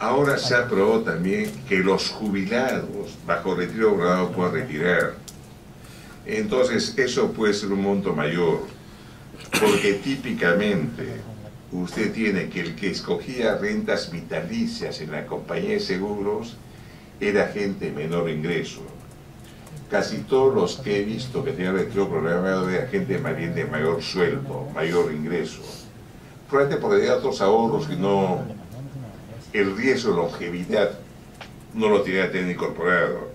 Ahora se aprobó también que los jubilados bajo retiro programado puedan retirar. Entonces eso puede ser un monto mayor, porque típicamente usted tiene que el que escogía rentas vitalicias en la compañía de seguros era gente menor ingreso. Casi todos los que he visto que tenían retiro programado eran gente más bien de mayor sueldo, mayor ingreso. Probablemente porque otros ahorros y no el riesgo de longevidad no lo tiene que tener incorporado.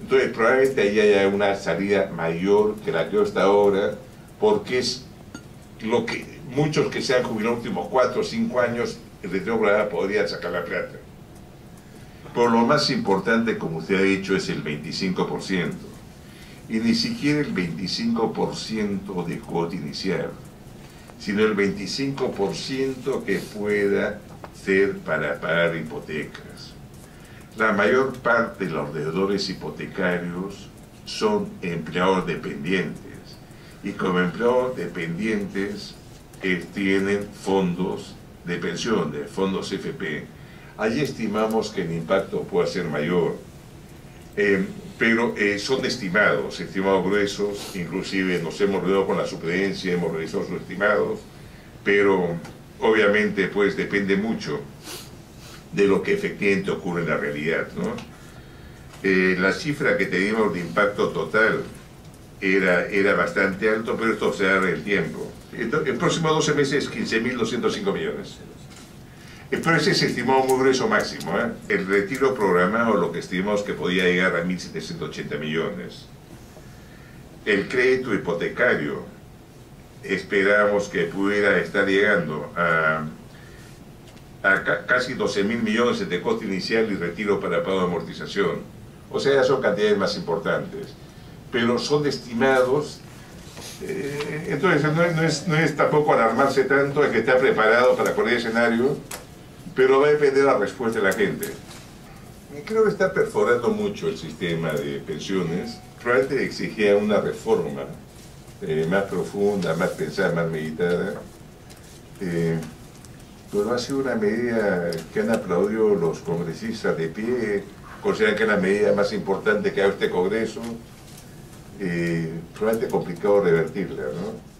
Entonces probablemente ahí haya una salida mayor que la que hasta ahora, porque es lo que muchos que se han jubilado los últimos 4 o 5 años, el retiro programado podrían sacar la plata. Pero lo más importante, como usted ha dicho, es el 25%. Y ni siquiera el 25% de cuota inicial, sino el 25% que pueda para pagar hipotecas. La mayor parte de los deudores hipotecarios son empleados dependientes y como empleados dependientes eh, tienen fondos de pensión, de fondos FP. Allí estimamos que el impacto pueda ser mayor, eh, pero eh, son estimados, estimados gruesos, inclusive nos hemos reunido con la superintendencia, hemos revisado sus estimados, pero obviamente pues depende mucho de lo que efectivamente ocurre en la realidad. ¿no? Eh, la cifra que teníamos de impacto total era, era bastante alto, pero esto se da el tiempo. El próximo 12 meses 15.205 millones. Pero ese se estimó muy grueso máximo. ¿eh? El retiro programado lo que estimamos que podía llegar a 1.780 millones. El crédito hipotecario esperábamos que pudiera estar llegando a, casi 12 mil millones de coste inicial y retiro para pago de amortización. O sea, son cantidades más importantes. Pero son estimados, eh, entonces no, es, no, es, tampoco alarmarse tanto, es que está preparado para cualquier escenario, pero va a depender de la respuesta de la gente. Creo que está perforando mucho el sistema de pensiones. Probablemente exigía una reforma eh, más profunda, más pensada, más meditada. Eh, pero ha sido una medida que han aplaudido los congresistas de pie, consideran que es la medida más importante que ha este Congreso. Eh, probablemente complicado revertirla, ¿no?